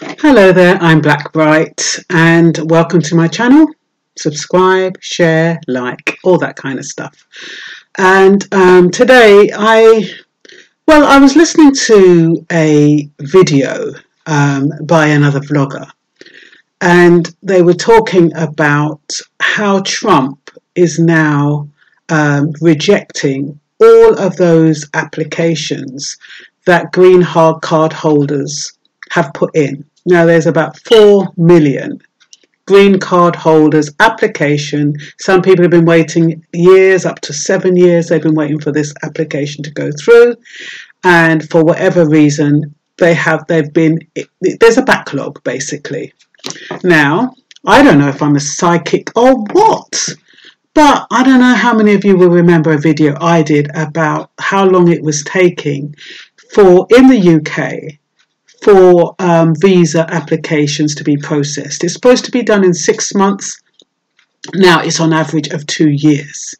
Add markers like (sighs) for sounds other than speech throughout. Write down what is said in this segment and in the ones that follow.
Hello there, I'm Blackbright, and welcome to my channel. Subscribe, share, like, all that kind of stuff. And um, today I, well, I was listening to a video um, by another vlogger, and they were talking about how Trump is now um, rejecting all of those applications that green hard card holders have put in. Now there's about 4 million green card holders application. Some people have been waiting years, up to seven years, they've been waiting for this application to go through. And for whatever reason, they have, they've been, there's a backlog basically. Now, I don't know if I'm a psychic or what, but I don't know how many of you will remember a video I did about how long it was taking for, in the UK, for um, visa applications to be processed. It's supposed to be done in six months. Now it's on average of two years.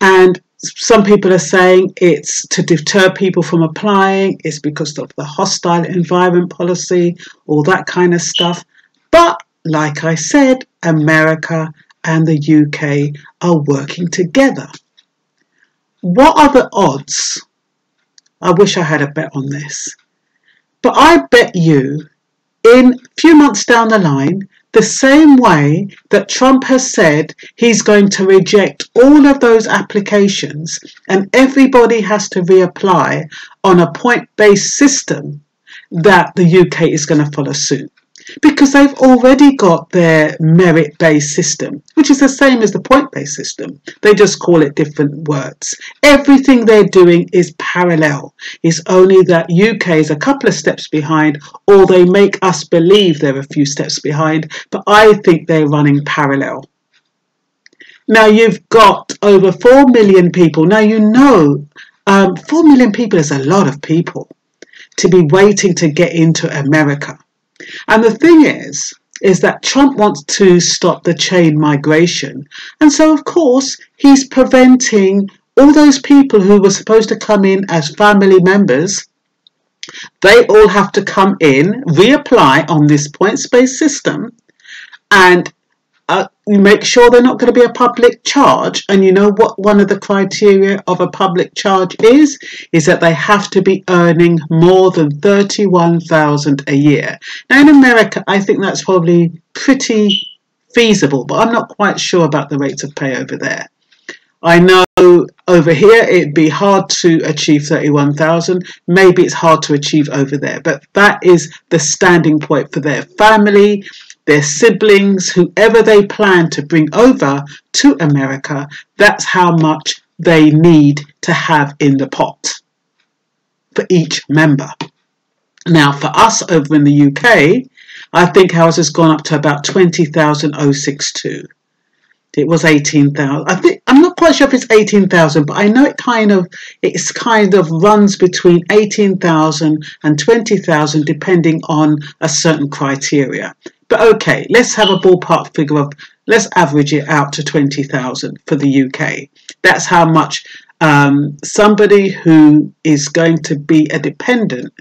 And some people are saying it's to deter people from applying, it's because of the hostile environment policy, all that kind of stuff. But like I said, America and the UK are working together. What are the odds? I wish I had a bet on this. But I bet you in a few months down the line, the same way that Trump has said he's going to reject all of those applications and everybody has to reapply on a point based system, that the UK is going to follow suit because they've already got their merit based system, which is the same as the point based system. They just call it different words. Everything they're doing is parallel. It's only that UK is a couple of steps behind, or they make us believe they're a few steps behind, but I think they're running parallel. Now you've got over 4 million people. Now you know um, 4 million people is a lot of people to be waiting to get into America. And the thing is, is that Trump wants to stop the chain migration. And so, of course, he's preventing all those people who were supposed to come in as family members. They all have to come in, reapply on this points based system, and you make sure they're not going to be a public charge. And you know what one of the criteria of a public charge is? Is that they have to be earning more than 31,000 a year. Now in America, I think that's probably pretty feasible, but I'm not quite sure about the rates of pay over there. I know over here it'd be hard to achieve 31,000. Maybe it's hard to achieve over there, but that is the standing point for their family their siblings, whoever they plan to bring over to America, that's how much they need to have in the pot for each member. Now, for us over in the UK, I think ours has gone up to about 20,062. It was 18,000. I think I'm not quite sure if it's 18,000, but I know it kind of it's kind of runs between 18,000 and 20,000 depending on a certain criteria. But okay, let's have a ballpark figure of let's average it out to 20,000 for the UK. That's how much um, somebody who is going to be a dependent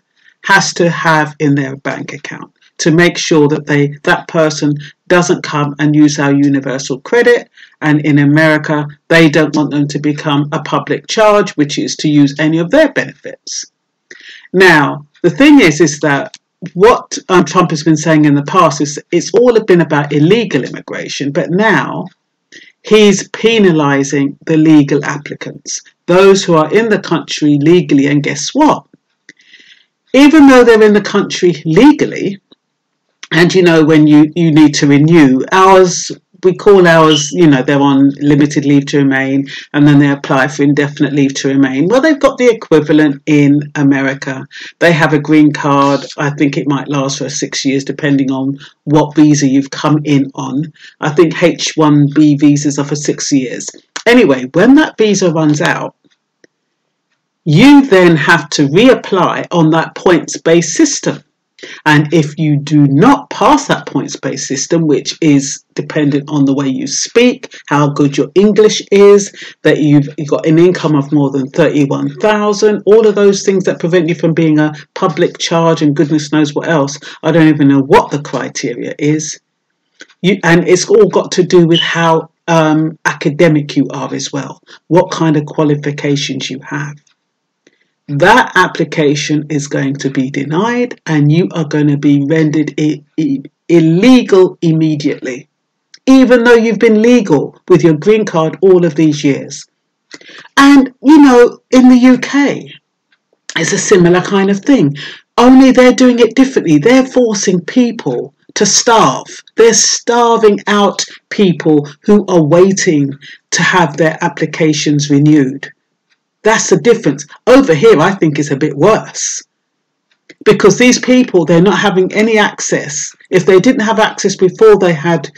has to have in their bank account to make sure that they that person doesn't come and use our universal credit and in America they don't want them to become a public charge which is to use any of their benefits. Now, the thing is is that what um, Trump has been saying in the past is it's all been about illegal immigration, but now he's penalizing the legal applicants, those who are in the country legally. And guess what? Even though they're in the country legally, and you know when you, you need to renew ours we call ours, you know, they're on limited leave to remain and then they apply for indefinite leave to remain. Well, they've got the equivalent in America. They have a green card. I think it might last for six years, depending on what visa you've come in on. I think H1B visas are for six years. Anyway, when that visa runs out, you then have to reapply on that points based system. And if you do not pass that points based system, which is dependent on the way you speak, how good your English is, that you've, got an income of more than 31,000, all of those things that prevent you from being a public charge and goodness knows what else. I don't even know what the criteria is. You, and it's all got to do with how um, academic you are as well, what kind of qualifications you have that application is going to be denied and you are going to be rendered illegal immediately, even though you've been legal with your green card all of these years. And, you know, in the UK, it's a similar kind of thing, only they're doing it differently. They're forcing people to starve. They're starving out people who are waiting to have their applications renewed. That's the difference. Over here, I think it's a bit worse. Because these people, they're not having any access. If they didn't have access before they had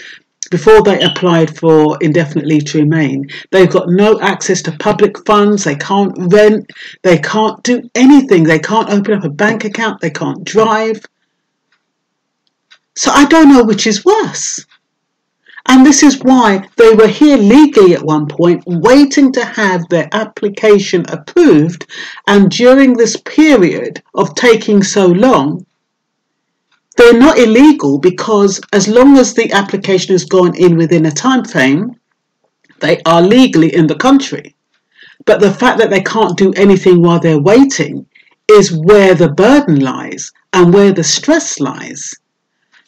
before they applied for indefinite leave to remain. They've got no access to public funds, they can't rent, they can't do anything, they can't open up a bank account, they can't drive. So I don't know which is worse. And this is why they were here legally at one point, waiting to have their application approved. And during this period of taking so long, they're not illegal because as long as the application has gone in within a time frame, they are legally in the country. But the fact that they can't do anything while they're waiting is where the burden lies and where the stress lies.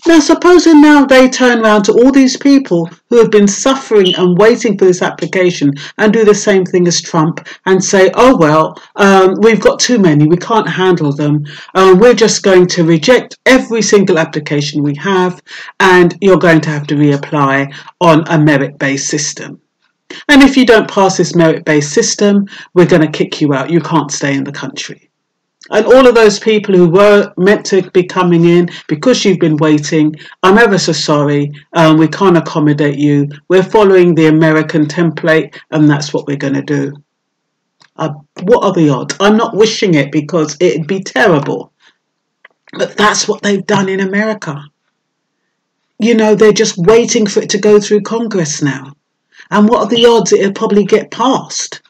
Now, supposing now they turn around to all these people who have been suffering and waiting for this application and do the same thing as Trump and say, oh, well, um, we've got too many, we can't handle them, um, we're just going to reject every single application we have, and you're going to have to reapply on a merit based system. And if you don't pass this merit based system, we're going to kick you out. You can't stay in the country. And all of those people who were meant to be coming in because you've been waiting, I'm ever so sorry. Um, we can't accommodate you. We're following the American template, and that's what we're going to do. Uh, what are the odds? I'm not wishing it because it'd be terrible. But that's what they've done in America. You know, they're just waiting for it to go through Congress now. And what are the odds it'll probably get passed?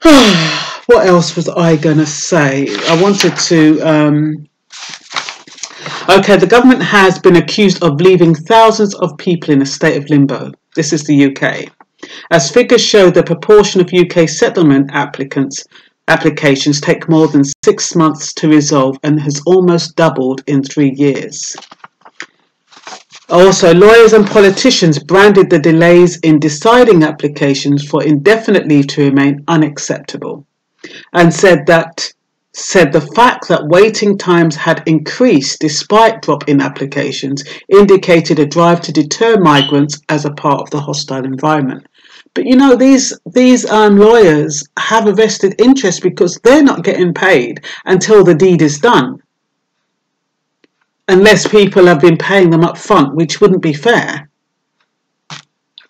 (sighs) what else was I going to say? I wanted to. Um, okay, the government has been accused of leaving thousands of people in a state of limbo. This is the UK. As figures show, the proportion of UK settlement applicants applications take more than six months to resolve and has almost doubled in three years. Also, lawyers and politicians branded the delays in deciding applications for indefinite leave to remain unacceptable and said that said the fact that waiting times had increased despite drop in applications indicated a drive to deter migrants as a part of the hostile environment. But you know, these these um, lawyers have a vested interest because they're not getting paid until the deed is done unless people have been paying them up front, which wouldn't be fair.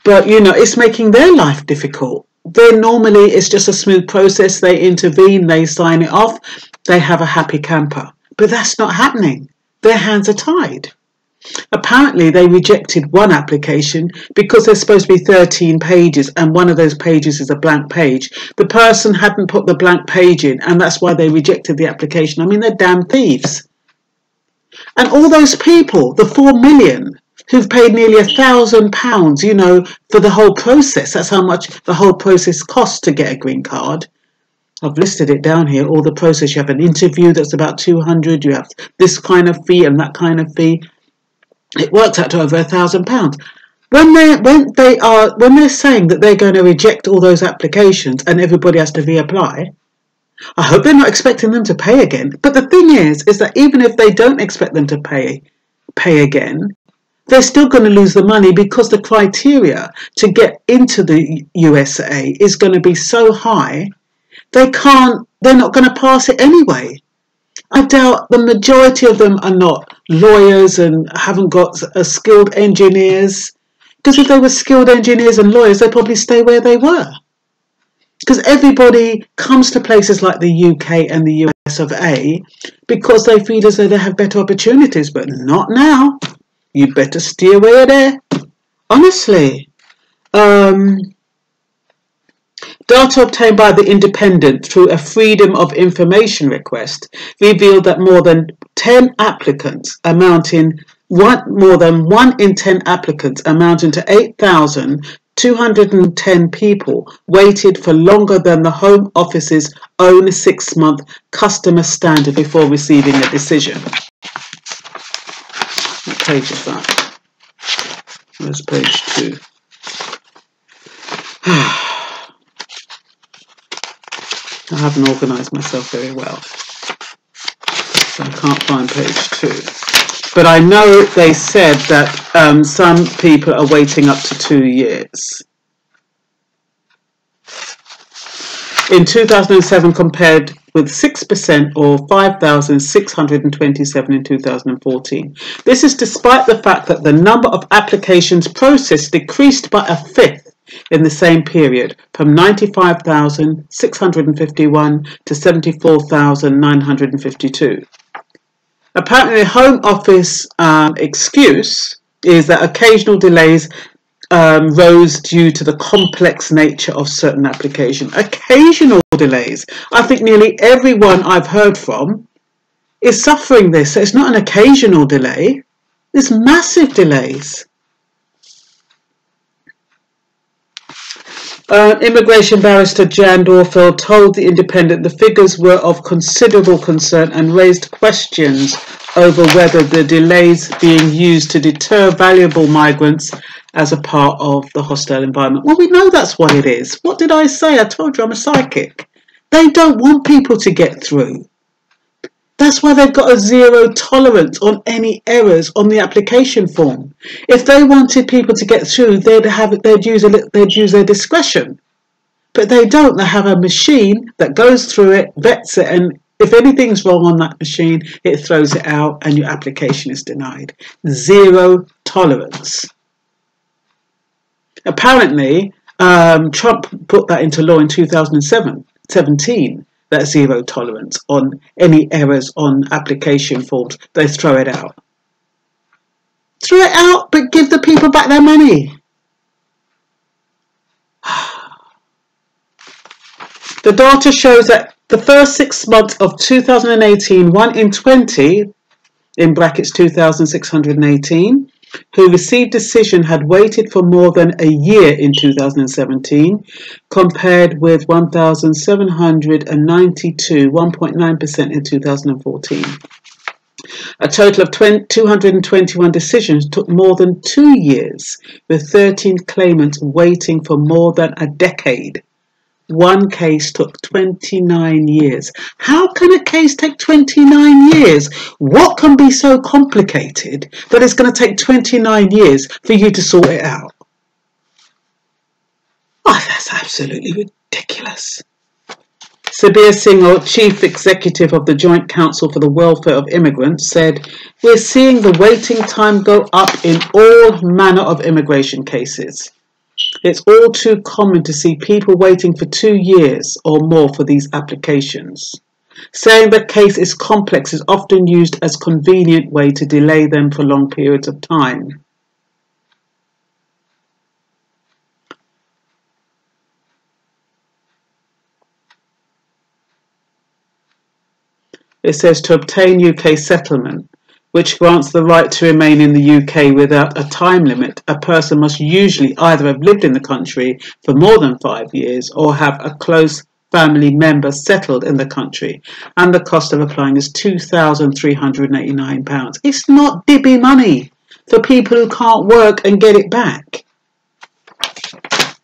But you know, it's making their life difficult. Then normally it's just a smooth process. They intervene, they sign it off, they have a happy camper. But that's not happening. Their hands are tied. Apparently, they rejected one application because there's supposed to be 13 pages and one of those pages is a blank page. The person hadn't put the blank page in and that's why they rejected the application. I mean, they're damn thieves. And all those people, the four million who've paid nearly a thousand pounds, you know, for the whole process. That's how much the whole process costs to get a green card. I've listed it down here, all the process. You have an interview that's about 200, you have this kind of fee and that kind of fee. It works out to over a thousand pounds. When they when they are when they're saying that they're going to reject all those applications and everybody has to reapply, I hope they're not expecting them to pay again. But the thing is, is that even if they don't expect them to pay, pay again, they're still going to lose the money because the criteria to get into the USA is going to be so high, they can't, they're not going to pass it anyway. I doubt the majority of them are not lawyers and haven't got skilled engineers. Because if they were skilled engineers and lawyers, they'd probably stay where they were. Because everybody comes to places like the UK and the US of A because they feel as though they have better opportunities, but not now. You better steer away there. Honestly. Um, Data obtained by the Independent through a Freedom of Information request revealed that more than 10 applicants amounting one, more than 1 in 10 applicants amounting to 8,210 people waited for longer than the Home Office's own six-month customer standard before receiving a decision. What page is that? Where's page two? (sighs) I haven't organised myself very well, so I can't find page two. But I know they said that um, some people are waiting up to two years. In 2007 compared with 6% or 5,627 in 2014. This is despite the fact that the number of applications processed decreased by a fifth in the same period from 95,651 to 74,952. Apparently, the Home Office um, excuse is that occasional delays um, rose due to the complex nature of certain applications. Occasional delays. I think nearly everyone I've heard from is suffering this. So it's not an occasional delay, it's massive delays. Uh, immigration barrister Jan Dorfeld told The Independent the figures were of considerable concern and raised questions over whether the delays being used to deter valuable migrants as a part of the hostile environment. Well, we know that's what it is. What did I say? I told you I'm a psychic. They don't want people to get through. That's why they've got a zero tolerance on any errors on the application form. If they wanted people to get through, they'd have they'd use a, they'd use their discretion, but they don't. They have a machine that goes through it, vets it, and if anything's wrong on that machine, it throws it out, and your application is denied. Zero tolerance. Apparently, um, Trump put that into law in 2007, 17 that zero tolerance on any errors on application forms. They throw it out. Throw it out, but give the people back their money. (sighs) The data shows that the first six months of 2018, 1 in 20, in brackets 2,618, who received decision had waited for more than a year in 2017, compared with 1,792, 1.9% in 2014. A total of 20, 221 decisions took more than two years, with 13 claimants waiting for more than a decade. One case took 29 years. How can a case take 29 years? What can be so complicated that it's going to take 29 years for you to sort it out? Oh, that's absolutely ridiculous. Satbir Singhal, Chief Executive of the Joint Council for the Welfare of Immigrants, said, We're seeing the waiting time go up in all manner of immigration cases. It's all too common to see people waiting for two years or more for these applications. Saying the case is complex is often used as convenient way to delay them for long periods of time. It says to obtain UK settlement, which grants the right to remain in the UK without a time limit, a person must usually either have lived in the country for more than five years or have a close family member settled in the country, and the cost of applying is £2,389. It's not dibby money for people who can't work and get it back.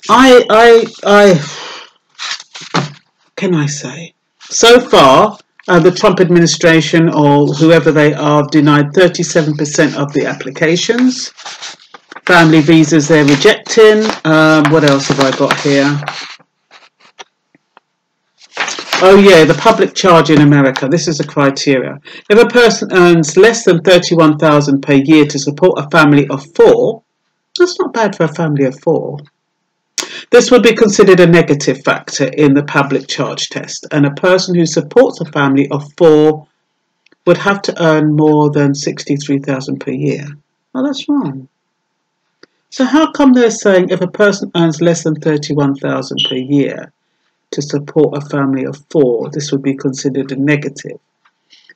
I, I, I, (sighs) can I say? So far, uh, the Trump administration or whoever they are denied 37% of the applications. Family visas they're rejecting. Um, what else have I got here? Oh yeah, the public charge in America. This is the criteria. If a person earns less than 31,000 per year to support a family of four, that's not bad for a family of four. This would be considered a negative factor in the public charge test, and a person who supports a family of four would have to earn more than 63,000 per year. Oh, that's wrong. So how come they're saying if a person earns less than 31,000 per year to support a family of four, this would be considered a negative?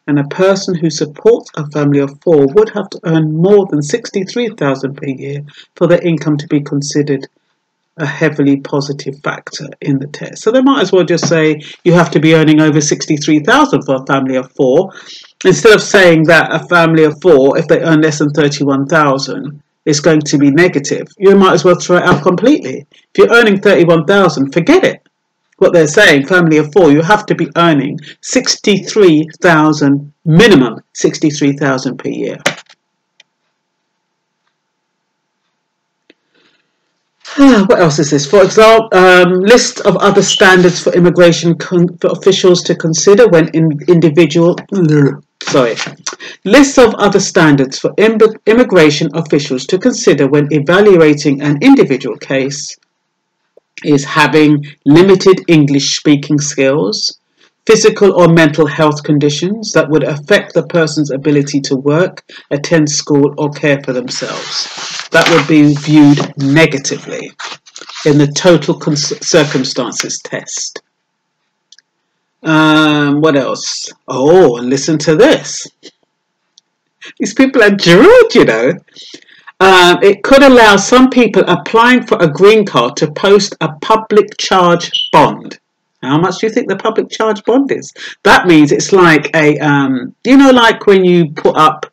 And a person who supports a family of four would have to earn more than 63,000 per year for their income to be considered a heavily positive factor in the test. So they might as well just say you have to be earning over 63,000 for a family of four instead of saying that a family of four, if they earn less than 31,000, is going to be negative. You might as well throw it out completely. If you're earning 31,000, forget it. What they're saying, family of four, you have to be earning 63,000 minimum, 63,000 per year. (sighs) what else is this? For example, um, list of other standards for immigration for officials to consider when in individual. (sighs) Sorry, list of other standards for Im immigration officials to consider when evaluating an individual case is having limited English speaking skills, physical or mental health conditions that would affect the person's ability to work, attend school, or care for themselves. That would be viewed negatively in the total circumstances test. Um, what else? Oh, listen to this. These people are drilled, you know. Um, it could allow some people applying for a green card to post a public charge bond. How much do you think the public charge bond is? That means it's like a, um, you know, like when you put up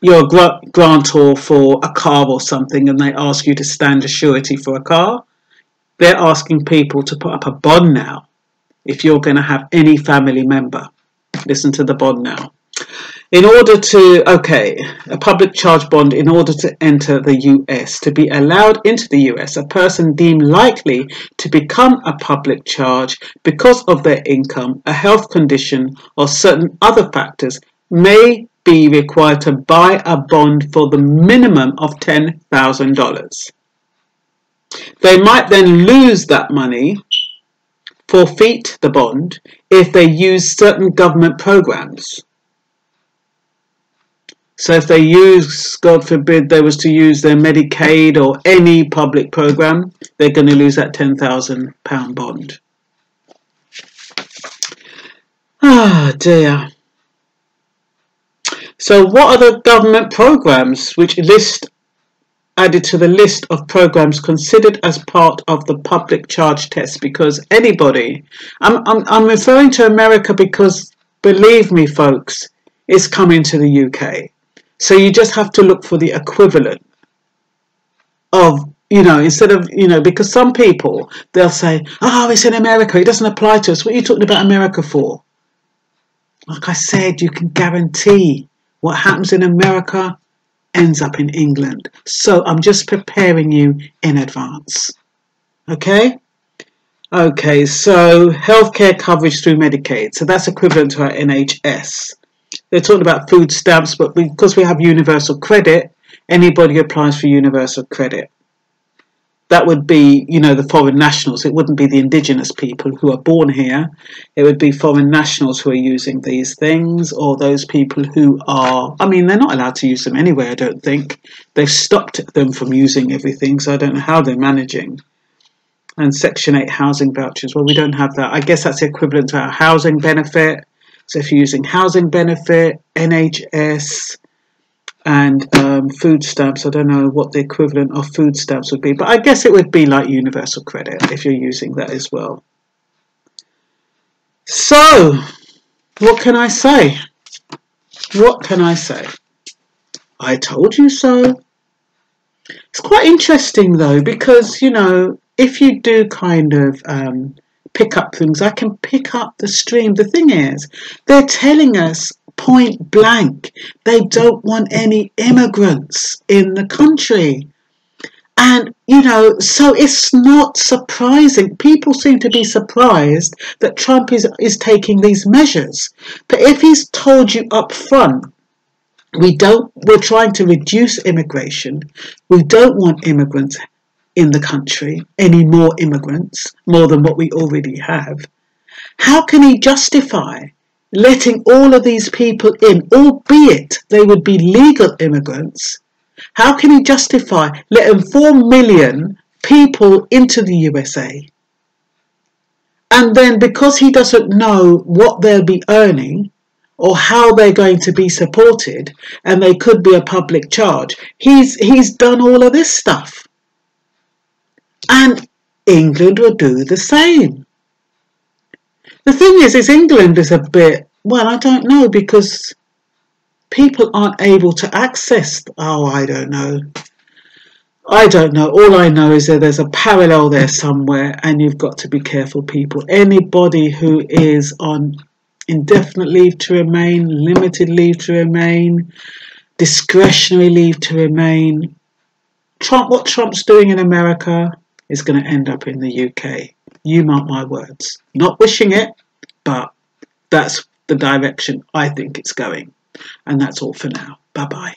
your grantor for a car or something and they ask you to stand a surety for a car. They're asking people to put up a bond now if you're going to have any family member. Listen to the bond now. In order to, okay, a public charge bond, in order to enter the US, to be allowed into the US, a person deemed likely to become a public charge because of their income, a health condition, or certain other factors may be required to buy a bond for the minimum of $10,000. They might then lose that money, forfeit the bond, if they use certain government programs. So if they use, God forbid, they was to use their Medicaid or any public program, they're going to lose that £10,000 bond. Ah, dear. So what are the government programs which list added to the list of programs considered as part of the public charge test? Because anybody, I'm, I'm, I'm referring to America because believe me, folks, it's coming to the UK. So you just have to look for the equivalent of, you know, instead of, you know, because some people, they'll say, oh, it's in America. It doesn't apply to us. What are you talking about America for? Like I said, you can guarantee what happens in America ends up in England. So I'm just preparing you in advance. Okay? Okay, so healthcare coverage through Medicaid. So that's equivalent to our NHS. They're talking about food stamps, but because we have universal credit, anybody applies for universal credit. That would be, you know, the foreign nationals. It wouldn't be the indigenous people who are born here. It would be foreign nationals who are using these things, or those people who are, I mean, they're not allowed to use them anyway, I don't think. They've stopped them from using everything, so I don't know how they're managing and Section 8 housing vouchers. Well, we don't have that. I guess that's the equivalent to our housing benefit. So if you're using housing benefit, NHS, and um, food stamps, I don't know what the equivalent of food stamps would be, but I guess it would be like universal credit if you're using that as well. So, what can I say? What can I say? I told you so. It's quite interesting though, because, you know, if you do kind of um, pick up things. I can pick up the stream. The thing is, they're telling us point blank they don't want any immigrants in the country. And, you know, so it's not surprising. People seem to be surprised that Trump is, is taking these measures. But if he's told you up front, we don't, we're trying to reduce immigration, we don't want immigrants, in the country, any more immigrants, more than what we already have, how can he justify letting all of these people in, albeit they would be legal immigrants? How can he justify letting 4 million people into the USA? And then because he doesn't know what they'll be earning or how they're going to be supported and they could be a public charge, he's he's done all of this stuff. And England will do the same. The thing is, is England is a bit, well, I don't know, because people aren't able to access, oh, I don't know. I don't know. All I know is that there's a parallel there somewhere, and you've got to be careful, people. Anybody who is on indefinite leave to remain, limited leave to remain, discretionary leave to remain, Trump, what Trump's doing in America is going to end up in the UK. You mark my words. Not wishing it, but that's the direction I think it's going. And that's all for now. Bye bye.